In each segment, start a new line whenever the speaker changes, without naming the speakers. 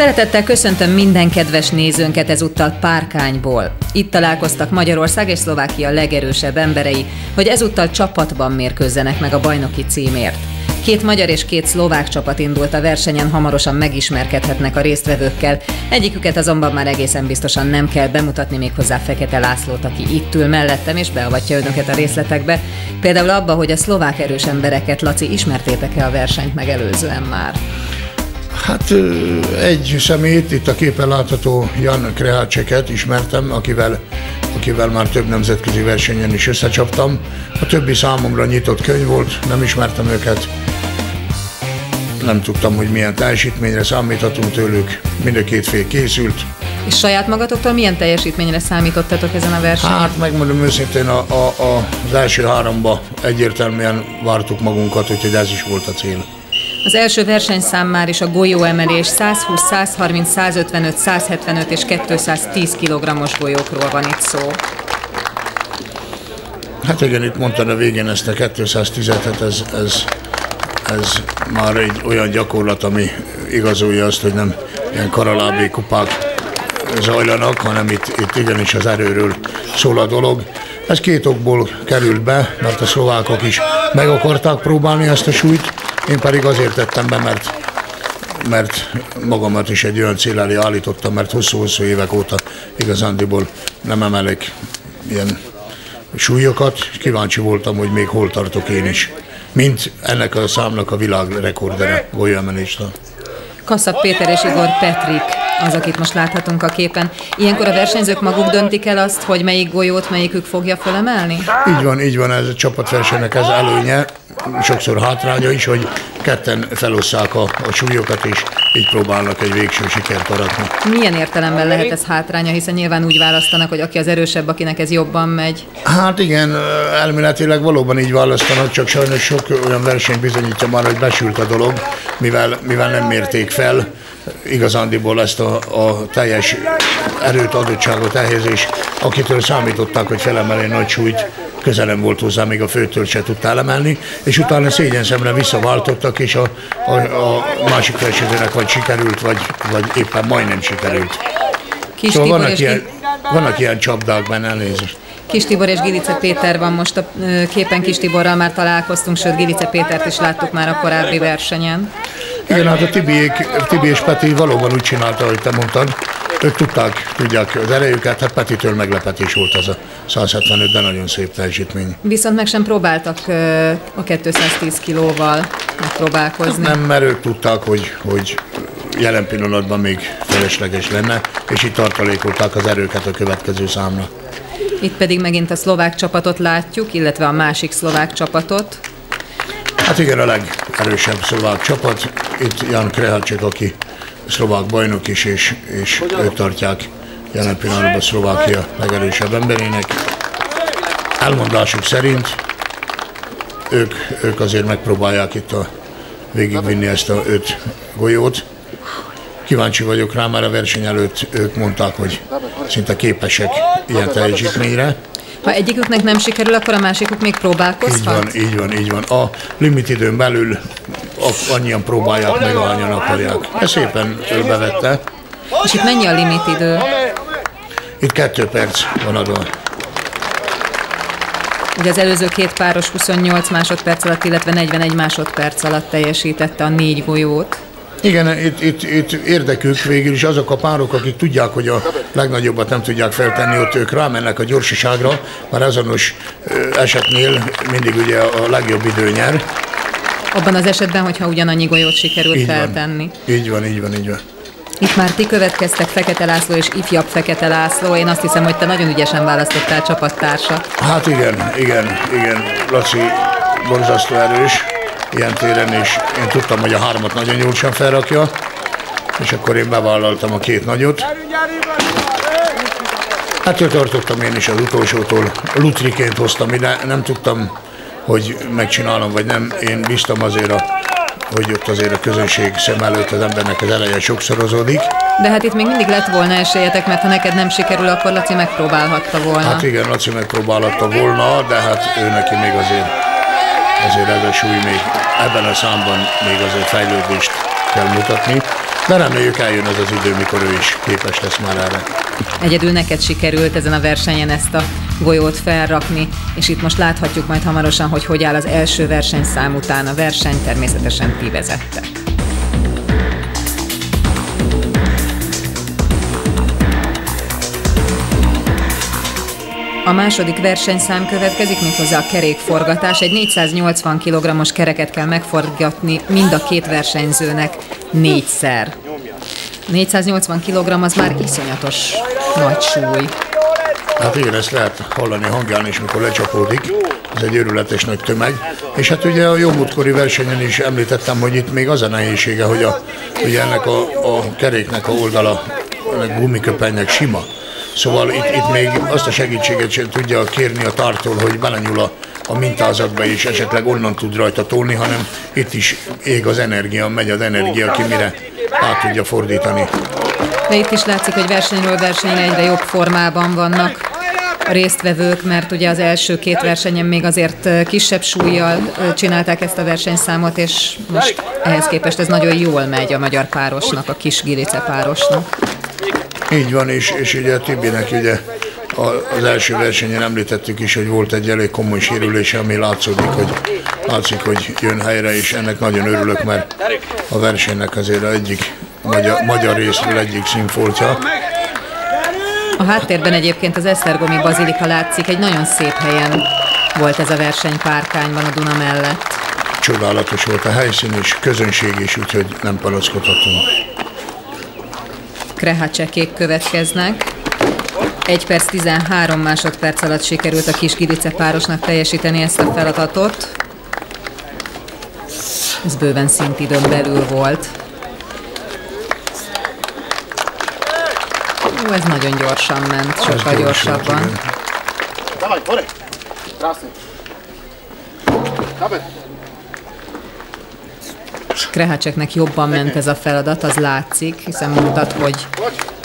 Szeretettel köszöntöm minden kedves nézőnket ezúttal Párkányból. Itt találkoztak Magyarország és Szlovákia legerősebb emberei, hogy ezúttal csapatban mérkőzzenek meg a bajnoki címért. Két magyar és két szlovák csapat indult a versenyen, hamarosan megismerkedhetnek a résztvevőkkel. Egyiküket azonban már egészen biztosan nem kell bemutatni még hozzá Fekete Lászlót, aki itt ül mellettem és beavatja önöket a részletekbe. Például abba, hogy a szlovák erős embereket, Laci, ismertétek-e a versenyt megelőzően már?
Hát egy szemét, itt a képen látható Jan Krehácseket ismertem, akivel, akivel már több nemzetközi versenyen is összecsaptam. A többi számomra nyitott könyv volt, nem ismertem őket. Nem tudtam, hogy milyen teljesítményre számíthatunk tőlük. Mind a két fél készült.
És saját magatoktól milyen teljesítményre számítottatok ezen a versenyen?
Hát megmondom őszintén, a, a, a, az első háromba egyértelműen vártuk magunkat, úgyhogy ez is volt a cél.
Az első versenyszám már is a golyóemelés 120, 130, 155, 175 és 210 kg-os golyókról van itt szó.
Hát igen, itt mondtad a végén ezt a 210-et, ez, ez, ez már egy olyan gyakorlat, ami igazolja azt, hogy nem ilyen karalábé kupák zajlanak, hanem itt, itt igenis az erőről szól a dolog. Ez két okból került be, mert a szlovákok is meg akarták próbálni ezt a súlyt, én pedig azért tettem be, mert, mert magamat is egy olyan cél elé állítottam, mert hosszú-hosszú évek óta igazándiból nem emelek ilyen súlyokat, és kíváncsi voltam, hogy még hol tartok én is, mint ennek a számnak a világrekordere golyamelésre.
Kasszap Péter és Igor Petrik az, akit most láthatunk a képen. Ilyenkor a versenyzők maguk döntik el azt, hogy melyik golyót melyikük fogja fölemelni?
Így van, így van, ez a csapatversenynek ez előnye sokszor hátránya is, hogy ketten felosszák a, a súlyokat, és így próbálnak egy végső sikert aratni.
Milyen értelemben lehet ez hátránya, hiszen nyilván úgy választanak, hogy aki az erősebb, akinek ez jobban megy?
Hát igen, elméletileg valóban így választanak, csak sajnos sok olyan verseny bizonyítja már, hogy besült a dolog, mivel, mivel nem mérték fel igazándiból ezt a, a teljes erőt, adottságot ehhez, és akitől számították, hogy felemeli nagy súlyt, közelem volt hozzá, még a főtől se tudtál emelni, és utána szégyen szemre visszaváltottak, és a, a, a másik versenyzőnek vagy sikerült, vagy, vagy éppen majdnem sikerült. Kis szóval vannak ilyen, vannak ilyen csapdák benne, elnézést.
Kis Tibor és Gilice Péter van most a képen Kis Tiborral már találkoztunk, sőt Gilice Pétert is láttuk már a korábbi versenyen.
Igen, hát a Tibiék, Tibi és Peti valóban úgy csinálta, ahogy te mondtad. Ők tudták, tudják az erejüket, hát Petitől meglepetés volt az a 175, de nagyon szép teljesítmény.
Viszont meg sem próbáltak a 210 kilóval megpróbálkozni.
Nem, mert ők tudták, hogy, hogy jelen pillanatban még felesleges lenne, és itt tartalékolták az erőket a következő számra.
Itt pedig megint a szlovák csapatot látjuk, illetve a másik szlovák csapatot.
Hát igen, a legerősebb szlovák csapat. Itt Jan Krehacsek, aki szlovák bajnok is, és, és ők tartják jelen pillanatban Szlovákia legerősebb emberének. Elmondásuk szerint ők, ők azért megpróbálják itt a, végigvinni ezt a öt golyót. Kíváncsi vagyok rá, mert a verseny előtt ők mondták, hogy szinte képesek ilyen teljesítményre.
Ha egyiküknek nem sikerül, akkor a másikuk még próbálkozhat?
Így van, így van, így van. A limit időn belül annyian próbálják meg, ahányan akarják. Ez szépen bevette.
És itt mennyi a limit idő?
Itt kettő perc van adva.
Ugye az előző két páros 28 másodperc alatt, illetve 41 másodperc alatt teljesítette a négy golyót.
Igen, itt, itt, itt érdekük végül is azok a párok, akik tudják, hogy a legnagyobbat nem tudják feltenni, ott ők rámennek a gyorsaságra, már azonos esetnél mindig ugye a legjobb idő nyer.
Abban az esetben, hogyha ugyanannyi golyót sikerült így feltenni.
Van. Így van, így van, így van.
Itt már ti következtek Fekete László és ifjabb Fekete László. Én azt hiszem, hogy te nagyon ügyesen választottál csapattársat.
Hát igen, igen, igen. Laci borzasztó erős ilyen téren, és én tudtam, hogy a hármat nagyon gyorsan felrakja, és akkor én bevállaltam a két nagyot. Hát tartottam én is az utolsótól, lutriként hoztam ide, nem tudtam, hogy megcsinálom, vagy nem. Én bíztam azért, a, hogy ott azért a közönség szem előtt az embernek az eleje sokszorozódik.
De hát itt még mindig lett volna esélyetek, mert ha neked nem sikerül, akkor Laci megpróbálhatta volna.
Hát igen, Laci megpróbálhatta volna, de hát ő neki még azért ezért ez a súly még ebben a számban még azért fejlődést kell mutatni. De reméljük eljön az az idő, mikor ő is képes lesz már erre.
Egyedül neked sikerült ezen a versenyen ezt a golyót felrakni, és itt most láthatjuk majd hamarosan, hogy hogy áll az első versenyszám után. A verseny természetesen ti vezette. A második versenyszám következik, méghozzá a kerékforgatás. Egy 480 kg-os kereket kell megforgatni mind a két versenyzőnek négyszer. 480 kg az már iszonyatos nagy súly.
Hát igen, ezt lehet hallani hangján is, mikor lecsapódik. Ez egy őrületes nagy tömeg. És hát ugye a jó múltkori versenyen is említettem, hogy itt még az a nehézsége, hogy a, ugye ennek a, a keréknek a oldala, ennek gumiköpenynek sima. Szóval itt, itt még azt a segítséget sem tudja kérni a tartól, hogy belenyúl a, a mintázatba és esetleg onnan tud rajta tolni, hanem itt is ég az energia, megy az energia ki, mire át tudja fordítani.
De itt is látszik, hogy versenyről versenyre egyre jobb formában vannak a résztvevők, mert ugye az első két versenyen még azért kisebb súlyjal csinálták ezt a versenyszámot, és most ehhez képest ez nagyon jól megy a magyar párosnak, a kis Gilice párosnak.
Így van, és, és ugye a Tibinek ugye az első versenyen említettük is, hogy volt egy elég komoly sérülése, ami látszódik, hogy, látszik, hogy jön helyre, és ennek nagyon örülök, mert a versenynek azért egyik magyar, magyar részről egyik színfoltja.
A háttérben egyébként az Esztergomi Bazilika látszik, egy nagyon szép helyen volt ez a verseny párkányban a Duna mellett.
Csodálatos volt a helyszín és közönség is, úgyhogy nem panaszkodhatunk.
Krehacsekék következnek. 1 perc 13 másodperc alatt sikerült a kis Gilice párosnak teljesíteni ezt a feladatot. Ez bőven szintidőn belül volt. Ó, ez nagyon gyorsan ment, sokkal gyorsabban. Давай, Krehácseknek jobban ment ez a feladat, az látszik, hiszen mutat, hogy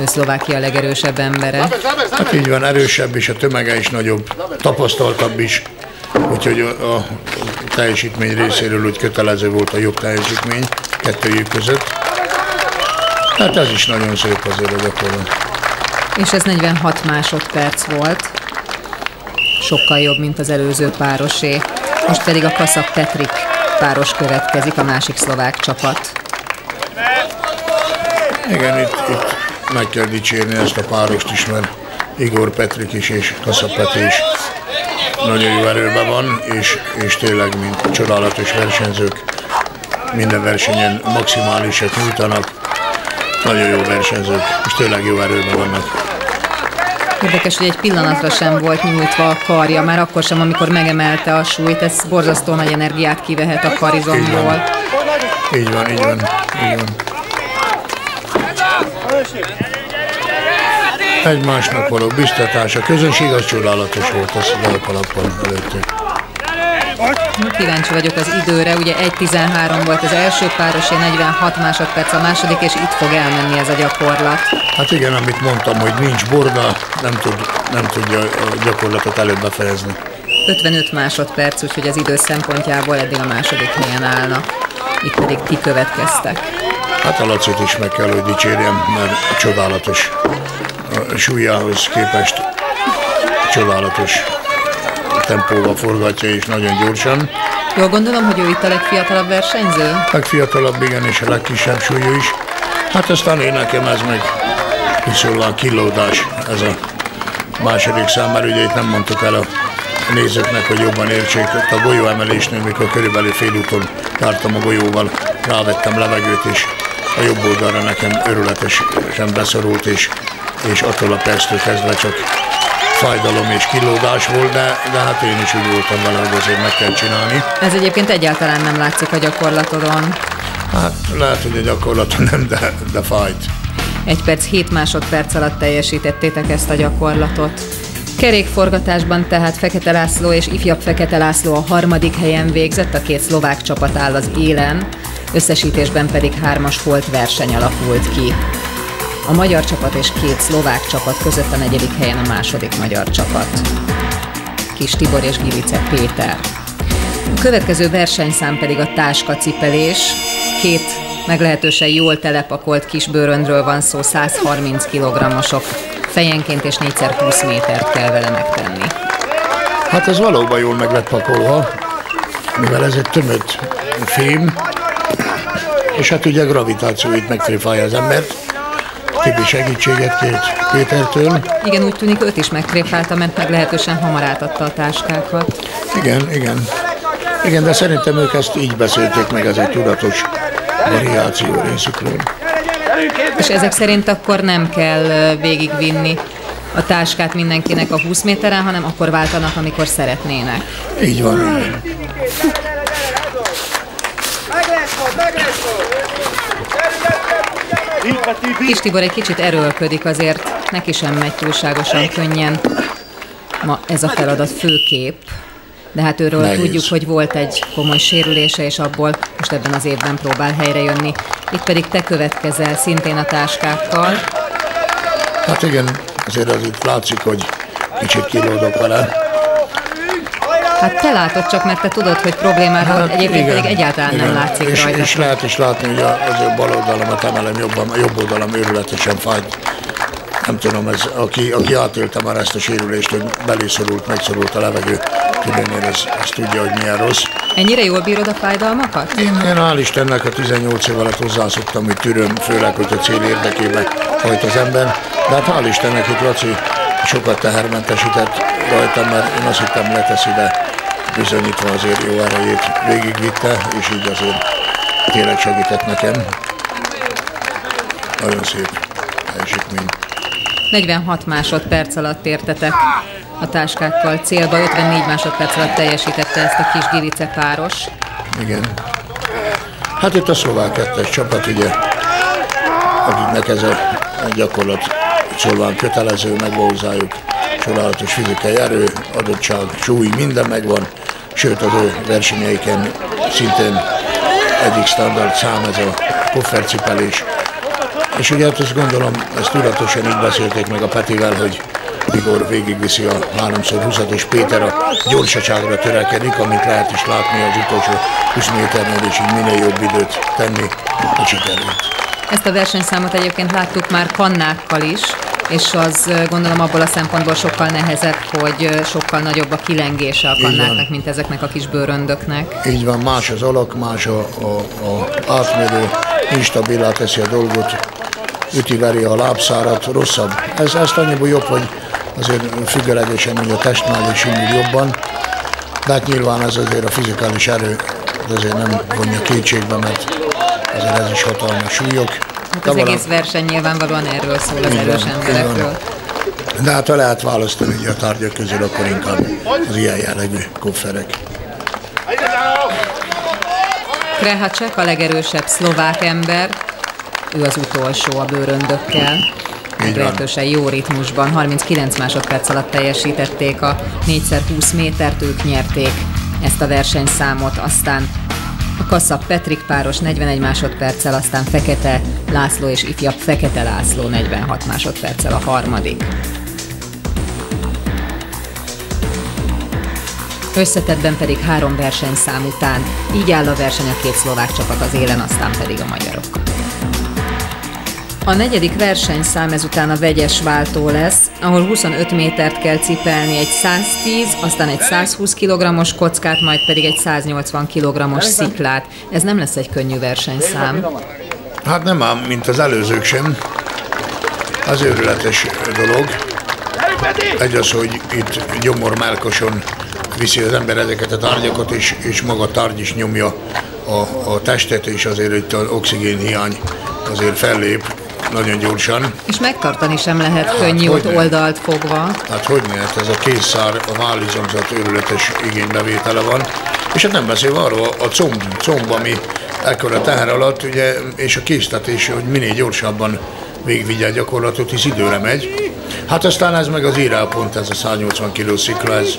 ő Szlovákia legerősebb embere.
Hát így van, erősebb és a tömege is nagyobb, tapasztaltabb is, úgyhogy a, a teljesítmény részéről úgy kötelező volt a jobb teljesítmény kettőjük között. Hát ez is nagyon szép azért a gyakorlat.
És ez 46 másodperc volt. Sokkal jobb, mint az előző párosé. Most pedig a Kaszak Petrik páros következik, a másik szlovák csapat.
Igen, itt, itt meg kell dicsérni ezt a párost is, mert Igor Petrik is és Kassa Petri is nagyon jó erőben van, és, és tényleg, mint csodálatos versenyzők, minden versenyen maximálisat nyújtanak. Nagyon jó versenyzők, és tényleg jó erőben vannak.
Érdekes, hogy egy pillanatra sem volt nyújtva a karja, már akkor sem, amikor megemelte a súlyt, ez borzasztó nagy energiát kivehet a karizomból.
Így van, így van, így van. Egymásnak való biztatás, a közönség az csodálatos volt, az alapalappal előttük.
Kíváncsi vagyok az időre, ugye 1.13 volt az első páros, 46 másodperc a második, és itt fog elmenni ez a gyakorlat.
Hát igen, amit mondtam, hogy nincs borda, nem, tud, nem tudja a gyakorlatot előbb befejezni.
55 másodperc, úgyhogy az idő szempontjából eddig a második helyen állnak. Itt pedig ti következtek.
Hát a Lacit is meg kell, hogy dicsérjem, mert csodálatos a súlyához képest csodálatos tempóval forgatja és nagyon gyorsan.
Jól gondolom, hogy ő itt a legfiatalabb versenyző?
Legfiatalabb, igen, és a legkisebb súlyú is. Hát aztán én nekem ez meg viszonylag kilódás, ez a második szám, mert ugye itt nem mondtuk el a nézőknek, hogy jobban értsék. A golyó emelésnél, mikor körülbelül úton jártam a golyóval, rávettem levegőt, és a jobb oldalra nekem örületesen beszorult, és, és attól a perctől kezdve csak fájdalom és kilódás volt, de, de hát én is úgy voltam vele, hogy azért meg kell csinálni.
Ez egyébként egyáltalán nem látszik a gyakorlatodon.
Hát lehet, hogy a gyakorlaton nem, de, de fájt.
Egy perc, 7 másodperc alatt teljesítettétek ezt a gyakorlatot. Kerékforgatásban tehát Fekete László és ifjabb Fekete László a harmadik helyen végzett, a két szlovák csapat áll az élen, összesítésben pedig hármas volt verseny alakult ki. A magyar csapat és két szlovák csapat között a negyedik helyen a második magyar csapat. Kis Tibor és Gilice Péter. A következő versenyszám pedig a táskacipelés. Két Meglehetősen jól telepakolt kis bőröndről van szó, 130 kg-osok. Fejenként és 4x20 métert kell vele megtenni.
Hát ez valóban jól meg lett pakolva, mivel ez egy tömött fém, és hát ugye gravitáció itt megtréfálja az embert. Tibi segítséget kért Pétertől.
Igen, úgy tűnik őt is megtréfálta, mert meglehetősen hamar átadta a táskákat.
Igen, igen. Igen, de szerintem ők ezt így beszélték meg, ez egy tudatos variáció részükről.
És ezek szerint akkor nem kell végigvinni a táskát mindenkinek a 20 méteren, hanem akkor váltanak, amikor szeretnének.
Így van. Igen.
Kis Tibor egy kicsit erőlködik, azért neki sem megy túlságosan könnyen ma ez a feladat főkép. De hát őről Nehéz. tudjuk, hogy volt egy komoly sérülése, és abból most ebben az évben próbál helyre jönni. Itt pedig te következel szintén a táskákkal.
Hát igen, azért az itt látszik, hogy kicsit kilódok vele.
Hát te látod csak, mert te tudod, hogy problémák hát, egyébként igen, pedig egyáltalán igen. nem látszik
és,
rajta.
És lehet is látni, hogy az ő bal oldalamat emelem, jobban, a jobb oldalam őrületesen fájt. Nem tudom, ez, aki, aki átélte már ezt a sérülést, hogy belészorult, megszorult a levegő, tudnél, ez, ez tudja, hogy milyen rossz.
Ennyire jól bírod a fájdalmakat?
Én, én hál' Istennek a 18 év alatt hozzászoktam, hogy türöm, főleg, hogy a cél érdekében hajt az ember. De hát hál' Istennek, hogy Laci sokat tehermentesített rajtam, mert én azt hittem leteszi, de bizonyítva azért jó erejét végigvitte, és így azért tényleg segített nekem. Nagyon szép teljesítmény.
46 másodperc alatt értetek a táskákkal célba, 54 másodperc alatt teljesítette ezt a kis Gilice páros.
Igen. Hát itt a szlovák kettes csapat, ugye, akiknek ez a gyakorlat szolván kötelező, megvan hozzájuk csodálatos fizikai erő, adottság, súly, minden megvan, sőt az ő versenyeiken szintén egyik standard szám ez a koffercipelés. És ugye hát azt gondolom, ezt tudatosan így beszélték meg a Petivel, hogy mikor végigviszi a 3x20-at, és Péter a gyorsaságra törekedik, amit lehet is látni az utolsó 20 méternél, és így minél jobb időt tenni a sikerült.
Ezt a versenyszámot egyébként láttuk már kannákkal is, és az gondolom abból a szempontból sokkal nehezebb, hogy sokkal nagyobb a kilengése a kannáknak, mint ezeknek a kis bőröndöknek.
Így van, más az alak, más a, a, a átmérő, instabilá teszi a dolgot, üti-veri a lábszárat, rosszabb. Ez, ezt annyiból jobb, hogy azért függelegesen, hogy a testnál is indul jobban, de hát nyilván ez azért a fizikális erő azért nem vonja kétségbe, mert azért ez is hatalmas súlyok.
Hát az egész verseny nyilvánvalóan erről szól, az erős emberekről.
De hát ha lehet választani a tárgyak közül, akkor inkább az ilyen jellegű kofferek.
Krehacek a legerősebb szlovák ember, ő az utolsó a bőröndökkel. Meglehetősen jó ritmusban, 39 másodperc alatt teljesítették a 4x20 métert, ők nyerték ezt a versenyszámot, aztán a Kassa Petrik páros 41 másodperccel, aztán Fekete László és ifjabb Fekete László 46 másodperccel a harmadik. Összetettben pedig három versenyszám után. Így áll a verseny a két szlovák csapat az élen, aztán pedig a magyarok. A negyedik versenyszám ezután a vegyes váltó lesz, ahol 25 métert kell cipelni egy 110, aztán egy 120 kg-os kockát, majd pedig egy 180 kg-os sziklát. Ez nem lesz egy könnyű versenyszám.
Hát nem ám, mint az előzők sem. Az őrületes dolog. Egy az, hogy itt gyomor melkoson viszi az ember ezeket a tárgyakat, és, és maga a tárgy is nyomja a, a testet, és azért itt az oxigén hiány azért fellép, nagyon gyorsan.
És megtartani sem lehet hát, könnyű ott oldalt fogva.
Hát hogy miért? Ez a készszár, a vállizomzat őrületes igénybevétele van. És hát nem beszélve arról, a comb, comb ami ekkora teher alatt, ugye, és a késztetés, hogy minél gyorsabban végigvigye a gyakorlatot, hisz időre megy. Hát aztán ez meg az írálpont, ez a 180 kg szikla, ez